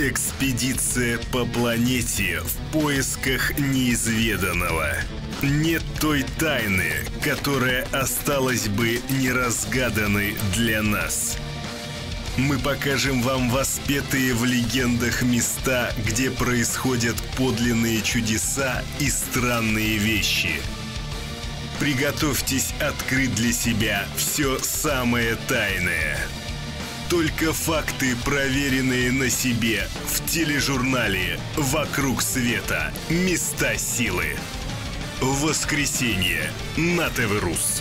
Экспедиция по планете в поисках неизведанного. Нет той тайны, которая осталась бы неразгаданной для нас. Мы покажем вам воспетые в легендах места, где происходят подлинные чудеса и странные вещи. Приготовьтесь открыть для себя все самое тайное. Только факты, проверенные на себе в тележурнале «Вокруг света. Места силы». Воскресенье на ТВ Рус.